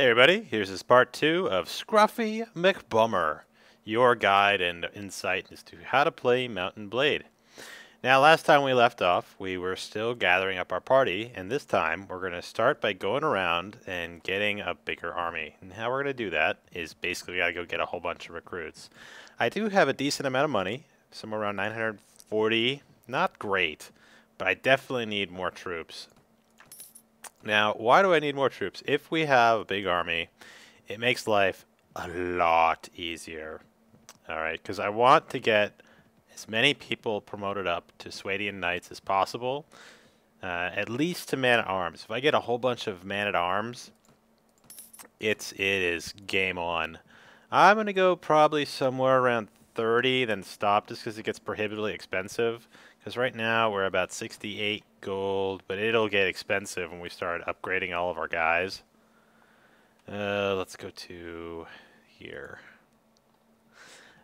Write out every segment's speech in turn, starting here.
Hey everybody, here's this part two of Scruffy McBummer, your guide and insight as to how to play Mount and Blade. Now last time we left off, we were still gathering up our party, and this time we're going to start by going around and getting a bigger army. And how we're going to do that is basically we got to go get a whole bunch of recruits. I do have a decent amount of money, somewhere around 940, not great, but I definitely need more troops. Now, why do I need more troops? If we have a big army, it makes life a lot easier. Alright, because I want to get as many people promoted up to Swadian Knights as possible. Uh, at least to man-at-arms. If I get a whole bunch of man-at-arms, it's, it is game on. I'm going to go probably somewhere around 30, then stop just because it gets prohibitively expensive. Because right now we're about 68 gold, but it'll get expensive when we start upgrading all of our guys. Uh, let's go to here.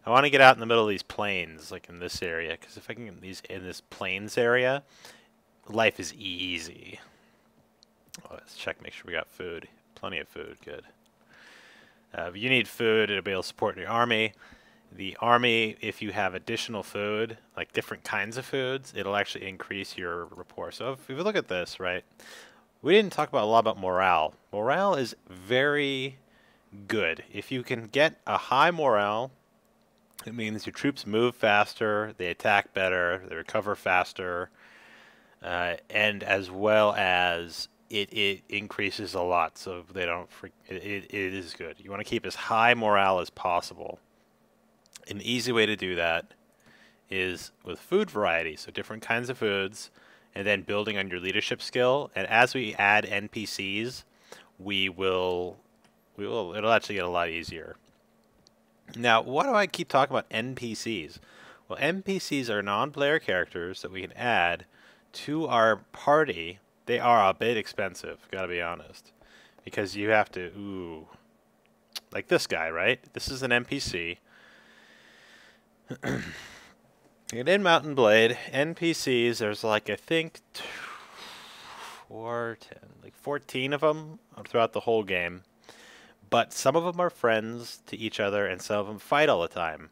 I want to get out in the middle of these plains, like in this area, because if I can get these in this plains area, life is easy. Oh, let's check, make sure we got food. Plenty of food, good. Uh, if you need food, it'll be able to support your army the army, if you have additional food, like different kinds of foods, it'll actually increase your rapport. So if, if you look at this, right, we didn't talk about a lot about morale. Morale is very good. If you can get a high morale, it means your troops move faster, they attack better, they recover faster, uh, and as well as it, it increases a lot, so they don't. It, it, it is good. You want to keep as high morale as possible. An easy way to do that is with food variety, so different kinds of foods, and then building on your leadership skill. And as we add NPCs, we will, we will, it'll actually get a lot easier. Now, why do I keep talking about NPCs? Well, NPCs are non-player characters that we can add to our party. They are a bit expensive, gotta be honest. Because you have to, ooh, like this guy, right? This is an NPC. and in Mount and Blade, NPCs, there's like, I think, four, ten, like 14 of them throughout the whole game. But some of them are friends to each other, and some of them fight all the time.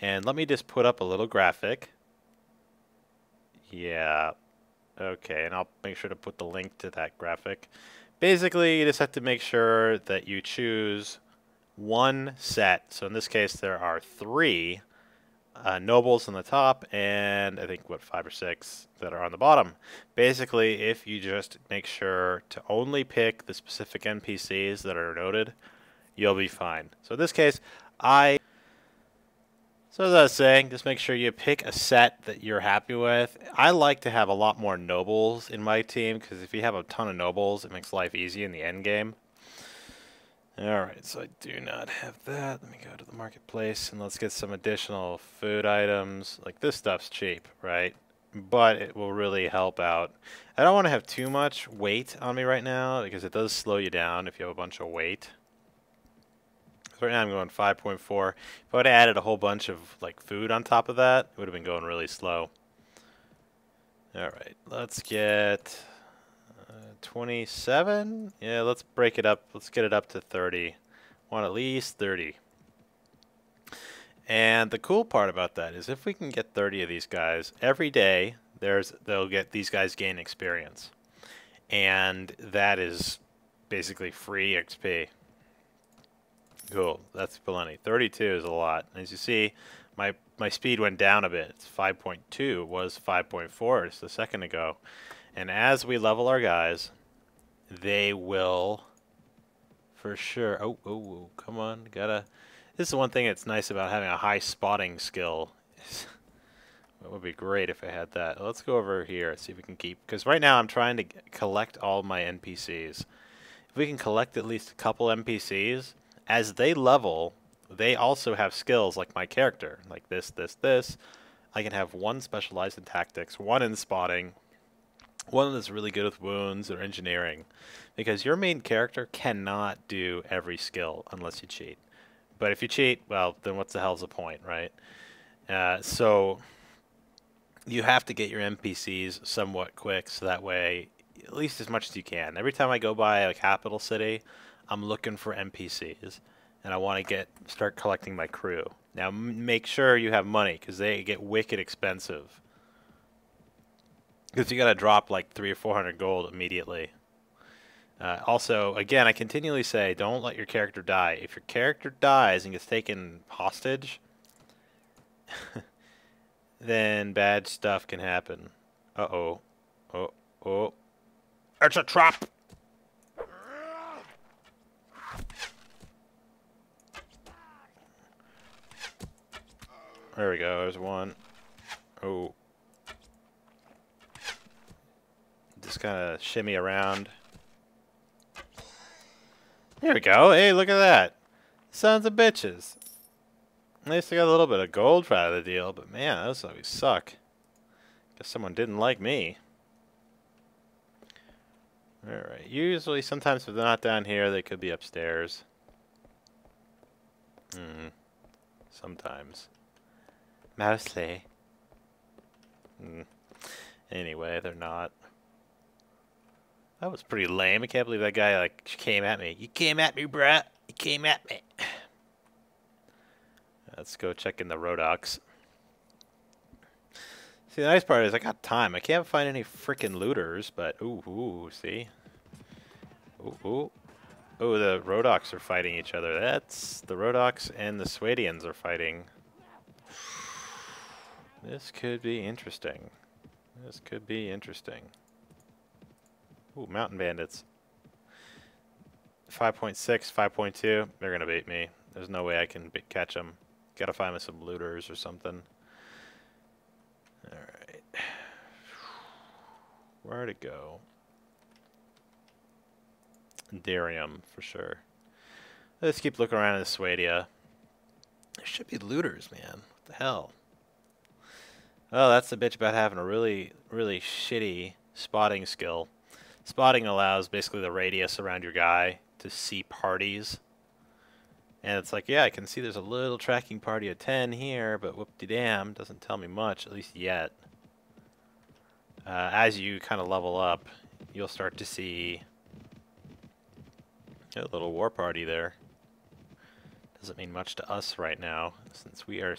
And let me just put up a little graphic. Yeah. Okay, and I'll make sure to put the link to that graphic. Basically, you just have to make sure that you choose one set. So in this case, there are three uh, nobles on the top, and I think, what, five or six that are on the bottom. Basically, if you just make sure to only pick the specific NPCs that are noted, you'll be fine. So in this case, I... So as I was saying, just make sure you pick a set that you're happy with. I like to have a lot more nobles in my team, because if you have a ton of nobles, it makes life easy in the end game. Alright, so I do not have that. Let me go to the marketplace and let's get some additional food items. Like this stuff's cheap, right? But it will really help out. I don't want to have too much weight on me right now because it does slow you down if you have a bunch of weight. So right now I'm going 5.4. If I would have added a whole bunch of like food on top of that, it would have been going really slow. Alright, let's get 27? Yeah, let's break it up. Let's get it up to 30. Want at least 30. And the cool part about that is if we can get 30 of these guys every day, there's they'll get these guys gain experience. And that is basically free XP. Cool, that's plenty. 32 is a lot. As you see, my my speed went down a bit. It's 5.2 was 5.4 just a second ago. And as we level our guys, they will for sure. Oh, oh, oh, come on. Gotta. This is one thing that's nice about having a high spotting skill. it would be great if I had that. Let's go over here see if we can keep. Because right now I'm trying to collect all my NPCs. If we can collect at least a couple NPCs, as they level, they also have skills like my character. Like this, this, this. I can have one specialized in tactics, one in spotting, one that's really good with wounds or engineering because your main character cannot do every skill unless you cheat. But if you cheat, well, then what's the hell's the point, right? Uh, so you have to get your NPCs somewhat quick so that way, at least as much as you can. Every time I go by a capital city, I'm looking for NPCs, and I want to get start collecting my crew. Now make sure you have money because they get wicked expensive. Because you got to drop like three or four hundred gold immediately. Uh, also, again, I continually say, don't let your character die. If your character dies and gets taken hostage, then bad stuff can happen. Uh-oh. Oh, oh. It's a trap! There we go, there's one. Oh. Just kind of shimmy around. There we go. Hey, look at that. Sons of bitches. At least I got a little bit of gold out of the deal, but man, those always suck. Guess someone didn't like me. Alright, usually, sometimes if they're not down here, they could be upstairs. Hmm. Sometimes. Mostly. Hmm. Anyway, they're not. That was pretty lame. I can't believe that guy like came at me. You came at me, bruh. You came at me. Let's go check in the Rhodoks. See, the nice part is I got time. I can't find any freaking looters, but ooh, ooh, see? Ooh, ooh. Oh, the Rhodoks are fighting each other. That's the Rhodoks and the Swadians are fighting. This could be interesting. This could be interesting. Ooh, Mountain Bandits. 5.6, 5.2. They're going to beat me. There's no way I can catch them. Gotta find me some looters or something. Alright. Where to go? Dhirim, for sure. Let's keep looking around in Swadia. There should be looters, man. What the hell? Oh, that's the bitch about having a really, really shitty spotting skill. Spotting allows basically the radius around your guy to see parties. And it's like, yeah, I can see there's a little tracking party of 10 here, but whoop-de-damn, doesn't tell me much, at least yet. Uh, as you kind of level up, you'll start to see a little war party there. Doesn't mean much to us right now, since we are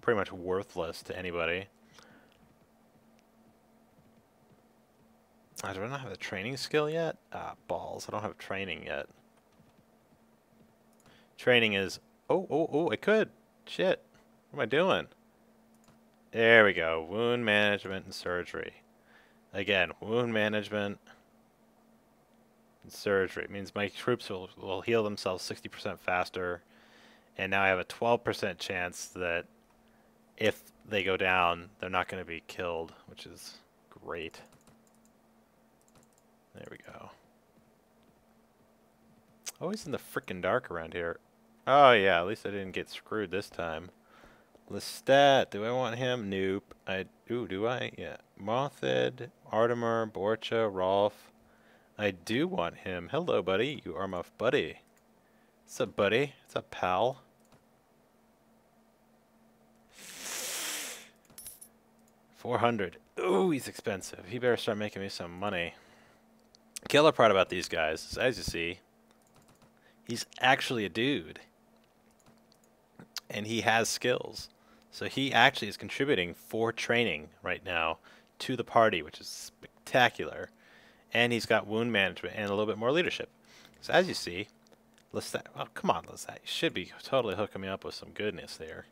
pretty much worthless to anybody. I do not have a training skill yet? Ah, balls. I don't have training yet. Training is... Oh, oh, oh, I could. Shit. What am I doing? There we go. Wound management and surgery. Again, wound management and surgery. It means my troops will, will heal themselves 60% faster. And now I have a 12% chance that if they go down, they're not going to be killed, which is great. There we go. Always in the freaking dark around here. Oh yeah, at least I didn't get screwed this time. Lestat, do I want him? Nope. I ooh, do I? Yeah. Matheld, Artimenner, Borcha, Rolf. I do want him. Hello, buddy. You are my buddy. What's up, buddy? What's up, pal? Four hundred. Ooh, he's expensive. He better start making me some money. Killer part about these guys is, as you see, he's actually a dude. And he has skills. So he actually is contributing for training right now to the party, which is spectacular. And he's got wound management and a little bit more leadership. So as you see, Lestat, oh come on, Lestat, you should be totally hooking me up with some goodness there.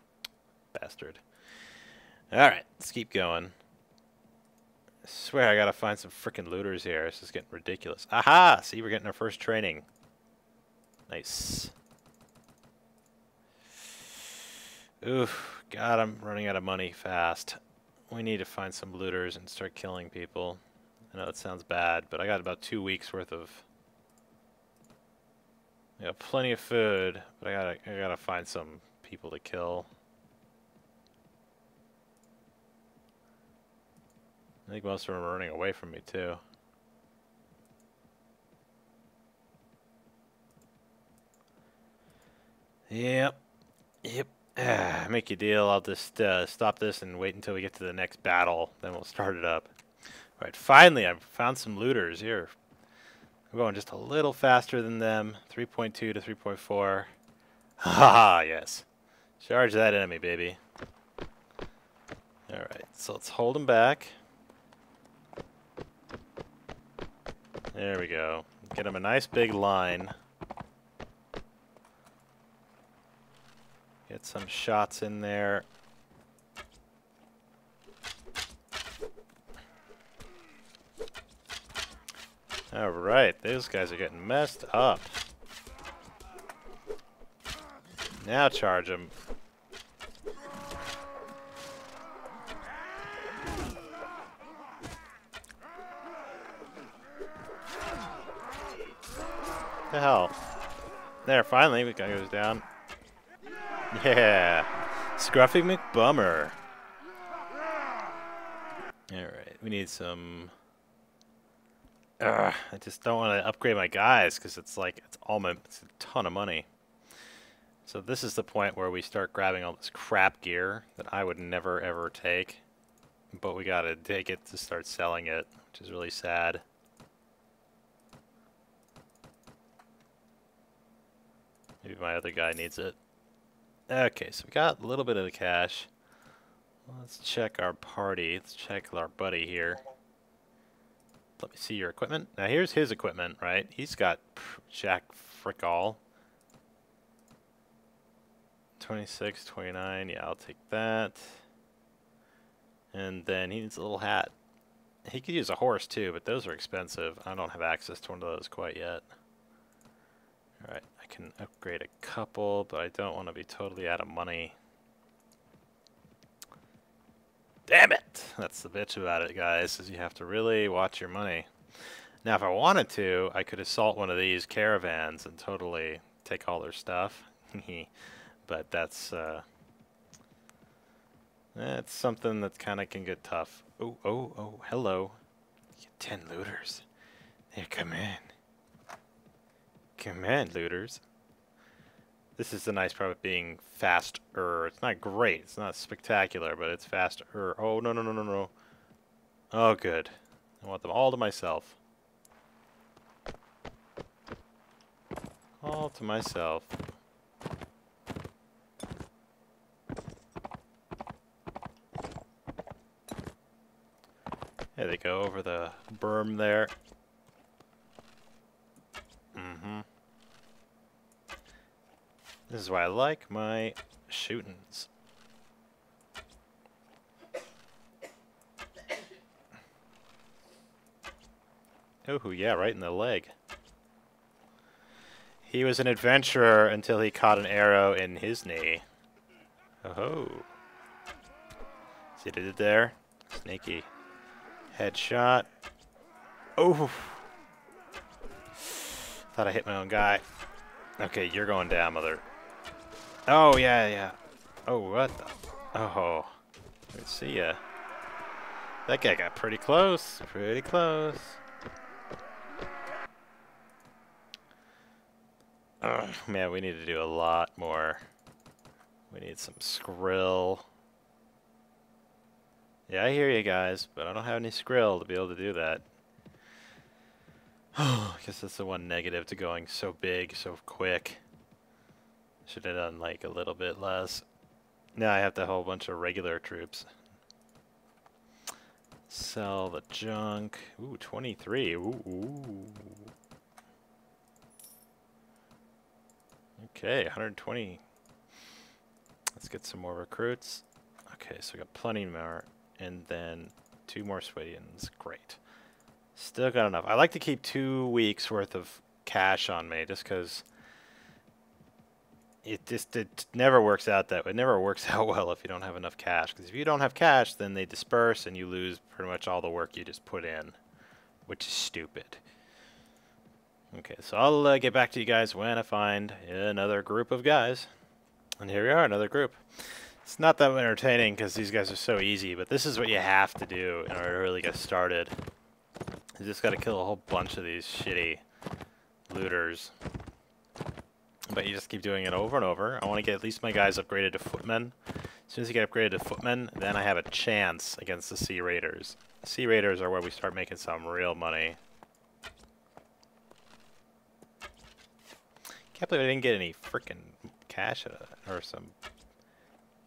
Bastard. Alright, let's keep going. I swear I gotta find some freaking looters here. This is getting ridiculous. Aha! See, we're getting our first training. Nice. Oof. God, I'm running out of money fast. We need to find some looters and start killing people. I know that sounds bad, but I got about two weeks worth of... Got plenty of food, but I gotta, I gotta find some people to kill. I think most of them are running away from me too. Yep. Yep. Make a deal. I'll just uh, stop this and wait until we get to the next battle. Then we'll start it up. Alright, finally I've found some looters here. We're going just a little faster than them. 3.2 to 3.4. Haha, yes. Charge that enemy, baby. Alright, so let's hold him back. There we go. Get him a nice big line. Get some shots in there. Alright, those guys are getting messed up. Now charge them. The hell? There, finally, the guy goes down. Yeah, Scruffy McBummer. Alright, we need some... Ugh, I just don't want to upgrade my guys because it's like, it's all my, it's a ton of money. So this is the point where we start grabbing all this crap gear that I would never ever take. But we gotta take it to start selling it, which is really sad. Maybe my other guy needs it. Okay, so we got a little bit of the cash. Let's check our party. Let's check our buddy here. Let me see your equipment. Now here's his equipment, right? He's got jack frick all. 26, 29. Yeah, I'll take that. And then he needs a little hat. He could use a horse too, but those are expensive. I don't have access to one of those quite yet. Alright, I can upgrade a couple, but I don't want to be totally out of money. Damn it! That's the bitch about it, guys, is you have to really watch your money. Now, if I wanted to, I could assault one of these caravans and totally take all their stuff. but that's, uh... That's something that kind of can get tough. Oh, oh, oh, hello. Ten looters. There, come in. Command looters. This is the nice part of being faster. It's not great. It's not spectacular, but it's faster. Oh, no, no, no, no, no. Oh, good. I want them all to myself. All to myself. There they go, over the berm there. Mm-hmm. This is why I like my shootings. Oh, yeah, right in the leg. He was an adventurer until he caught an arrow in his knee. Oh. See what I did there? Sneaky. Headshot. Oh. Thought I hit my own guy. Okay, you're going down, mother. Oh, yeah, yeah. Oh, what the? Oh. Let's see ya. That guy got pretty close. Pretty close. Oh, man, we need to do a lot more. We need some skrill. Yeah, I hear you guys, but I don't have any skrill to be able to do that. I guess that's the one negative to going so big, so quick. Should have done like a little bit less. Now I have the whole bunch of regular troops. Sell the junk. Ooh, 23. Ooh, ooh. Okay, 120. Let's get some more recruits. Okay, so we got plenty more. And then two more Swadians. Great. Still got enough. I like to keep two weeks worth of cash on me just because it just it never works out that way. It never works out well if you don't have enough cash. Because if you don't have cash, then they disperse and you lose pretty much all the work you just put in, which is stupid. Okay, so I'll uh, get back to you guys when I find another group of guys. And here we are, another group. It's not that entertaining because these guys are so easy, but this is what you have to do in order to really get started. You just got to kill a whole bunch of these shitty looters. But you just keep doing it over and over. I want to get at least my guys upgraded to footmen. As soon as you get upgraded to footmen, then I have a chance against the Sea Raiders. The Sea Raiders are where we start making some real money. Can't believe I didn't get any freaking cash uh, or some.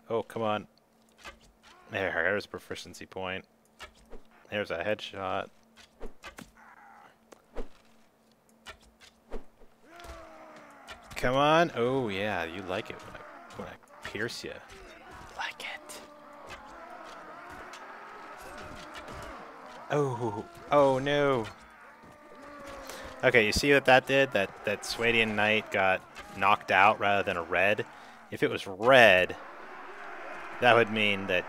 Oh, come on. There, there's a proficiency point. There's a headshot. Come on. Oh, yeah, you like it when I, when I pierce you. Like it. Oh, oh no. Okay, you see what that did? That that Swadian Knight got knocked out rather than a red. If it was red, that would mean that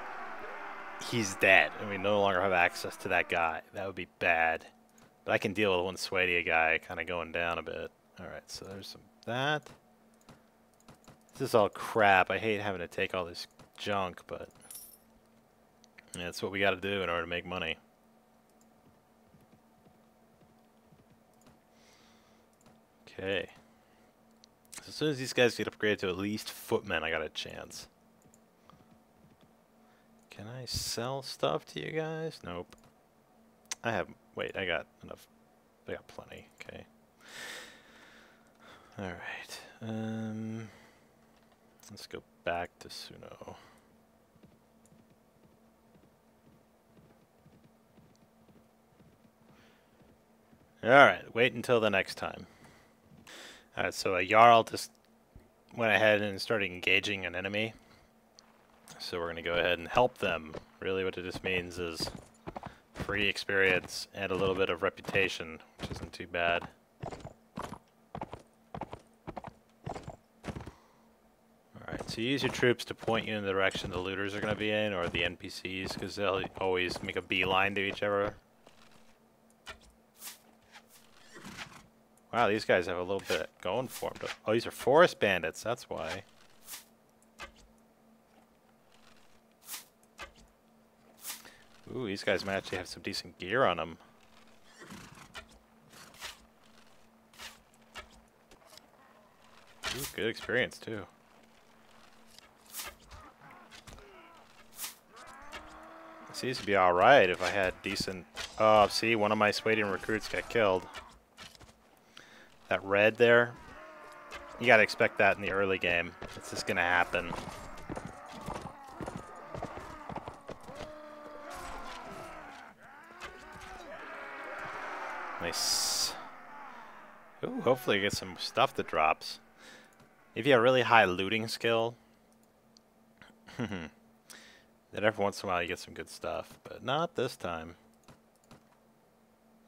he's dead, and we no longer have access to that guy. That would be bad. But I can deal with one Swadia guy kind of going down a bit. Alright, so there's some that. This is all crap. I hate having to take all this junk, but that's what we got to do in order to make money. Okay. So as soon as these guys get upgraded to at least footmen, I got a chance. Can I sell stuff to you guys? Nope. I have... Wait, I got enough. I got plenty. Okay. Alright. Um, let's go back to Suno. Alright, wait until the next time. Alright, so a Jarl just went ahead and started engaging an enemy. So we're going to go ahead and help them. Really what it just means is free experience and a little bit of reputation, which isn't too bad. So use your troops to point you in the direction the looters are going to be in, or the NPCs, because they'll always make a beeline to each other Wow, these guys have a little bit going for them. Oh, these are forest bandits, that's why. Ooh, these guys might actually have some decent gear on them. Ooh, good experience, too. Seems to be alright if I had decent... Oh, see, one of my Swadian recruits got killed. That red there, you gotta expect that in the early game. It's just gonna happen. Nice. Ooh, hopefully you get some stuff that drops. If you have really high looting skill, hmm, hmm. Then every once in a while you get some good stuff, but not this time.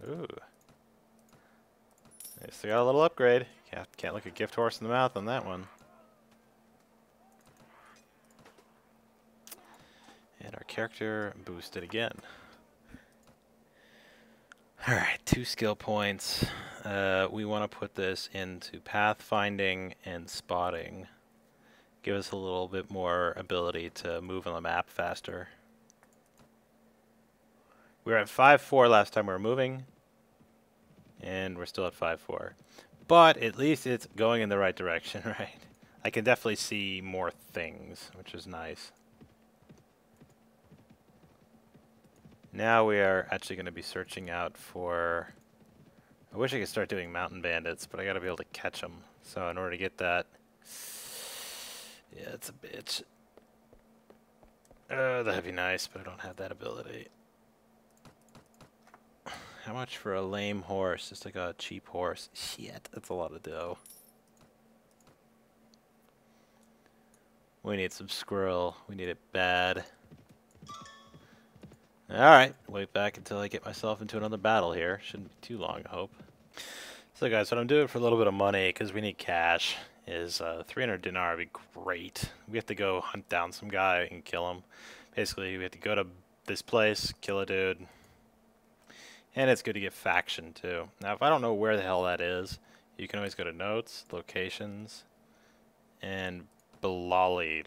Ooh. They still got a little upgrade. Can't, can't look a gift horse in the mouth on that one. And our character boosted again. Alright, two skill points. Uh, we want to put this into pathfinding and spotting. Give us a little bit more ability to move on the map faster. We were at 5-4 last time we were moving and we're still at 5-4. But at least it's going in the right direction, right? I can definitely see more things, which is nice. Now we are actually going to be searching out for... I wish I could start doing mountain bandits, but I got to be able to catch them. So in order to get that... Yeah, it's a bitch. Uh, that'd be nice, but I don't have that ability. How much for a lame horse? Just like a cheap horse. Shit, that's a lot of dough. We need some squirrel. We need it bad. Alright, wait back until I get myself into another battle here. Shouldn't be too long, I hope. So guys, what I'm doing for a little bit of money, because we need cash, is uh, 300 dinar would be great. We have to go hunt down some guy and kill him. Basically, we have to go to this place, kill a dude, and it's good to get faction too. Now if I don't know where the hell that is, you can always go to notes, locations, and Bilali.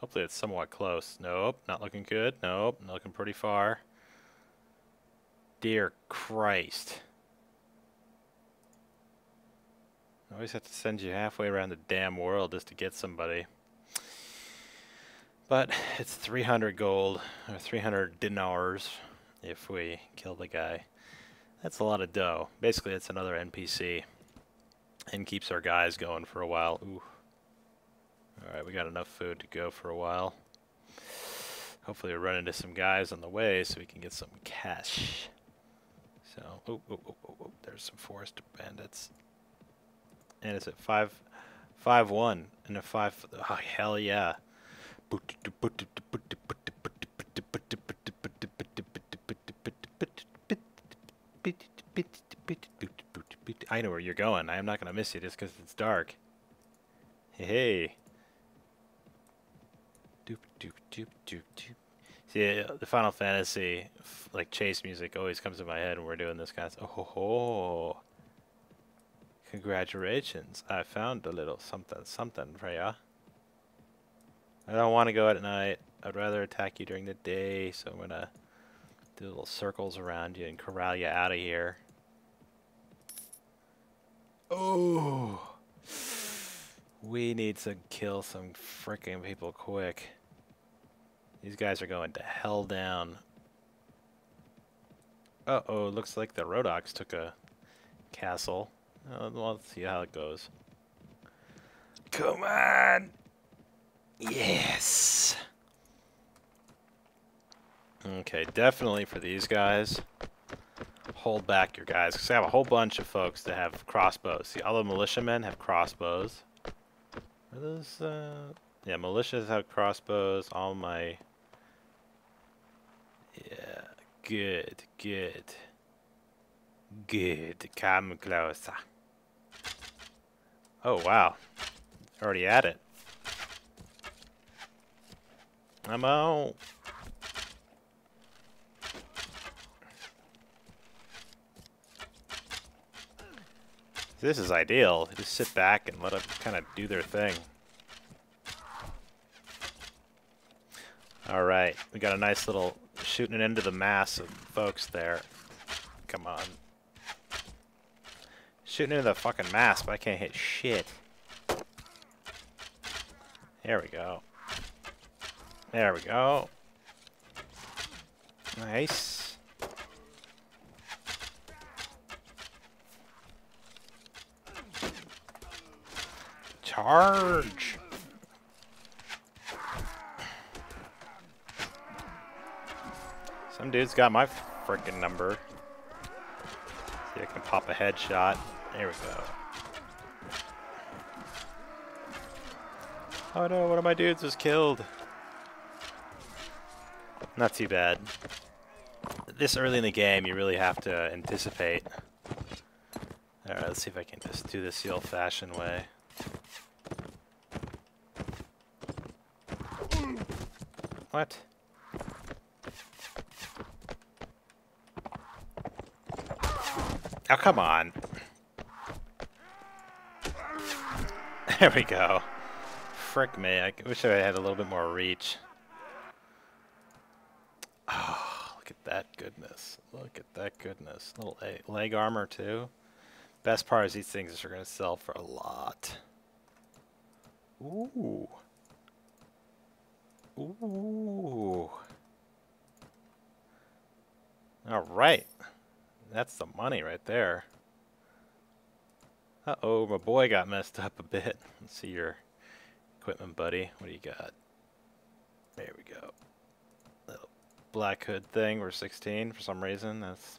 Hopefully it's somewhat close. Nope, not looking good. Nope, looking pretty far. Dear Christ. I always have to send you halfway around the damn world just to get somebody. But it's 300 gold, or 300 dinars if we kill the guy. That's a lot of dough. Basically, it's another NPC. And keeps our guys going for a while. Ooh. Alright, we got enough food to go for a while. Hopefully we run into some guys on the way so we can get some cash. So, oh, oh, oh, oh, oh there's some forest bandits. And it's at five, five one and a five. Oh hell yeah! I know where you're going. I am not gonna miss you just because it's dark. Hey. See, uh, the Final Fantasy like chase music always comes to my head when we're doing this kind of stuff. Oh, ho, ho. Congratulations, I found a little something something for ya. I don't want to go at night. I'd rather attack you during the day, so I'm gonna do little circles around you and corral you out of here. Oh, we need to kill some freaking people quick. These guys are going to hell down. Uh-oh, looks like the Rhodoks took a castle. Uh, well, let's see how it goes. Come on! Yes! Okay, definitely for these guys, hold back your guys, because I have a whole bunch of folks that have crossbows. See, all the militiamen have crossbows. Are those, uh... Yeah, militias have crossbows. All my yeah, good, good. Good, come closer. Oh, wow. Already at it. I'm out. This is ideal. Just sit back and let them kind of do their thing. All right, we got a nice little shooting it into the mass of folks there. Come on. Shooting into the fucking mass, but I can't hit shit. There we go. There we go. Nice. Charge! Some dude's got my freaking number. See, I can pop a headshot. There we go. Oh no, one of my dudes was killed. Not too bad. This early in the game, you really have to anticipate. Alright, let's see if I can just do this the old-fashioned way. What? Oh, come on. There we go. Frick me, I wish I had a little bit more reach. Oh, look at that goodness. Look at that goodness. Little leg armor, too. Best part is these things are going to sell for a lot. Ooh. Ooh. All right. That's the money right there. Uh-oh, my boy got messed up a bit. Let's see your equipment, buddy. What do you got? There we go. Little black hood thing. We're 16 for some reason. That's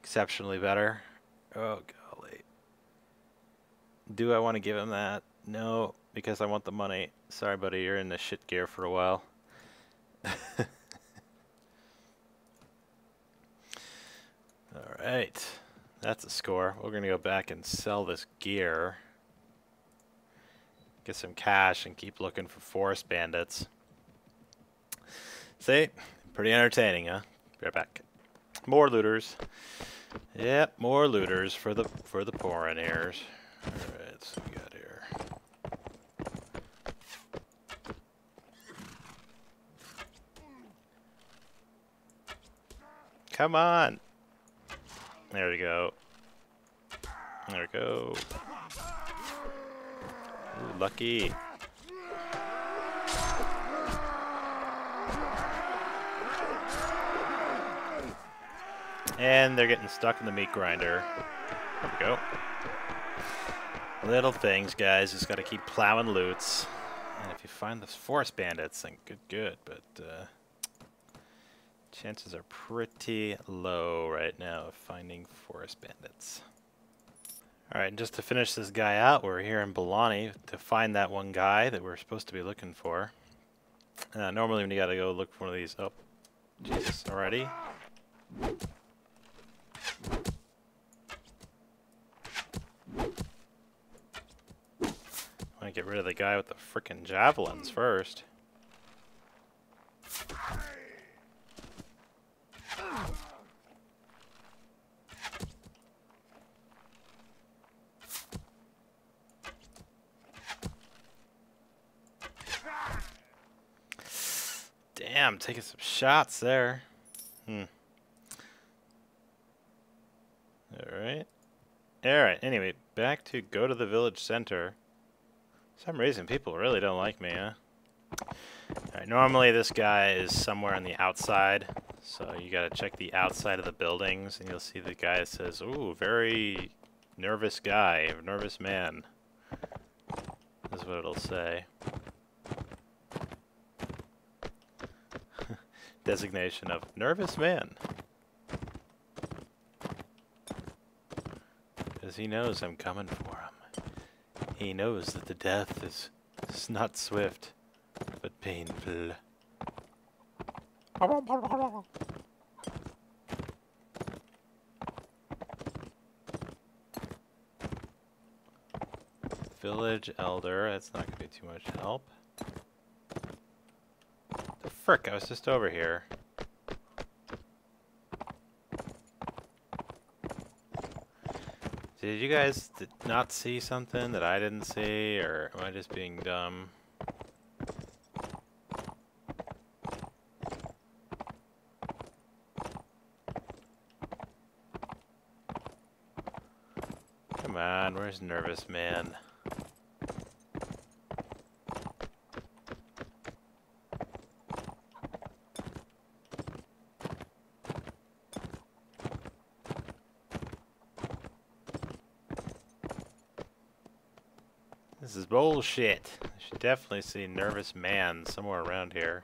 exceptionally better. Oh, golly. Do I want to give him that? No, because I want the money. Sorry, buddy. You're in the shit gear for a while. Alright, that's a score. We're going to go back and sell this gear. Get some cash and keep looking for forest bandits. See? Pretty entertaining, huh? Be right back. More looters. Yep, more looters for the for the pouring ears. Alright, so we got here. Come on! There we go. There we go. Ooh, lucky. And they're getting stuck in the meat grinder. There we go. Little things, guys. Just gotta keep plowing loots. And if you find the forest bandits, then good, good. But uh, chances are pretty low right now of finding forest bandits. Alright, just to finish this guy out, we're here in Bolani to find that one guy that we're supposed to be looking for. Uh, normally when you gotta go look for one of these... Oh, Jesus, already? I want to get rid of the guy with the frickin' javelins first. Damn, taking some shots there. Hmm. Alright. Alright, anyway, back to go to the village center. some reason, people really don't like me, huh? Alright, normally this guy is somewhere on the outside, so you gotta check the outside of the buildings, and you'll see the guy says, ooh, very nervous guy, nervous man. Is what it'll say. Designation of nervous man. Because he knows I'm coming for him. He knows that the death is, not swift, but painful. Village Elder, that's not going to be too much help. Frick, I was just over here. Did you guys not see something that I didn't see, or am I just being dumb? Come on, where's Nervous Man? Bullshit. I should definitely see Nervous Man somewhere around here.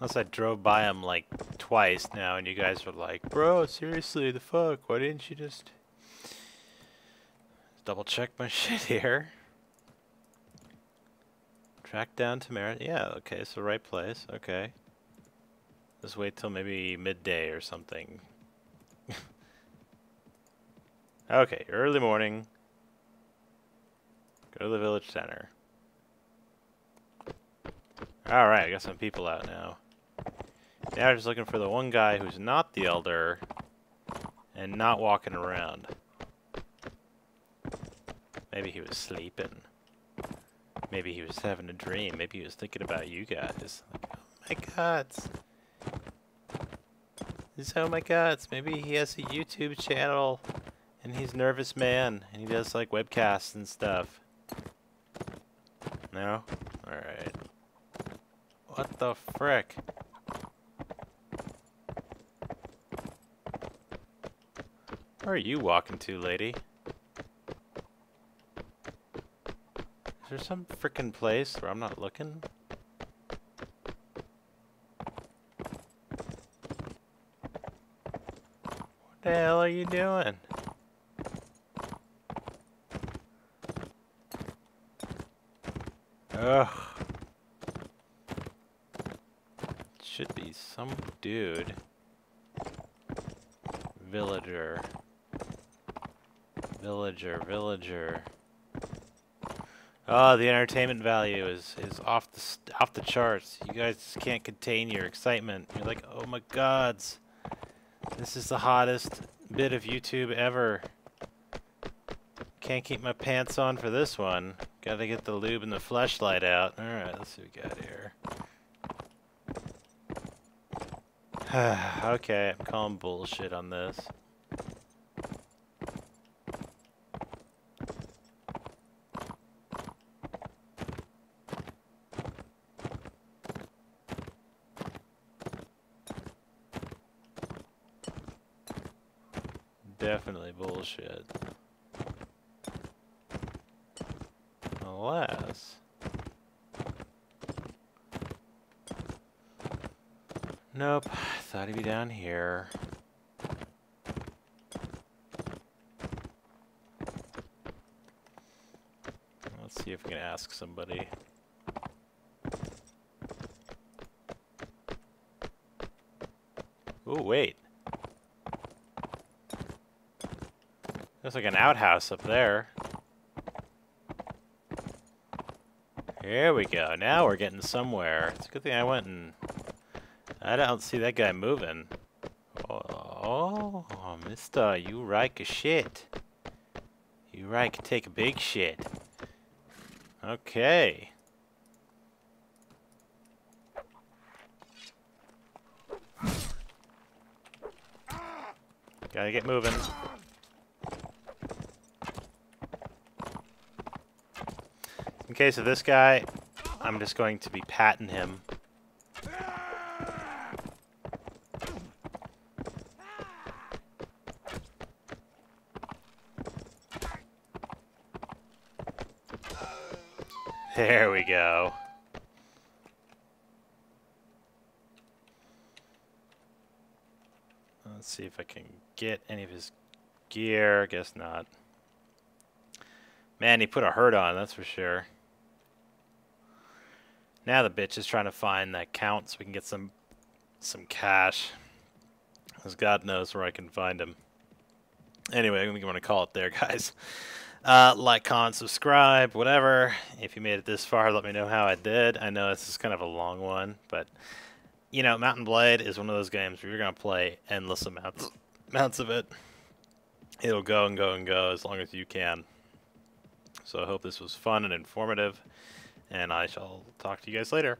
Unless I drove by him like twice now and you guys were like, Bro, seriously, the fuck? Why didn't you just... Double check my shit here. Track down to Merit. Yeah, okay, so right place. Okay. Just wait till maybe midday or something. Okay, early morning. Go to the village center. Alright, I got some people out now. Now I'm just looking for the one guy who's not the elder and not walking around. Maybe he was sleeping. Maybe he was having a dream. Maybe he was thinking about you guys. Like, oh my god. oh my god. Maybe he has a YouTube channel. And he's nervous man, and he does like webcasts and stuff. No? Alright. What the frick? Where are you walking to, lady? Is there some frickin' place where I'm not looking? What the hell are you doing? Ugh. Should be some dude. Villager. Villager, villager. Oh, the entertainment value is is off the off the charts. You guys can't contain your excitement. You're like, "Oh my gods. This is the hottest bit of YouTube ever." Can't keep my pants on for this one. Gotta get the lube and the flashlight out. Alright, let's see what we got here. okay, I'm calling bullshit on this. definitely bullshit. Unless... Nope, thought he'd be down here. Let's see if we can ask somebody. Oh, wait. There's like an outhouse up there. Here we go. Now we're getting somewhere. It's a good thing I went and... I don't see that guy moving. Oh, oh mister, you like a shit. You like take a big shit. Okay. Gotta get moving. In case of this guy, I'm just going to be patting him. There we go. Let's see if I can get any of his gear. Guess not. Man, he put a hurt on, that's for sure. Now the bitch is trying to find that count so we can get some some cash. Because God knows where I can find him. Anyway, I'm going to call it there, guys. Uh, like, comment, subscribe, whatever. If you made it this far, let me know how I did. I know this is kind of a long one, but, you know, Mount and Blade is one of those games where you're going to play endless amounts, amounts of it. It'll go and go and go as long as you can. So I hope this was fun and informative, and I shall talk to you guys later.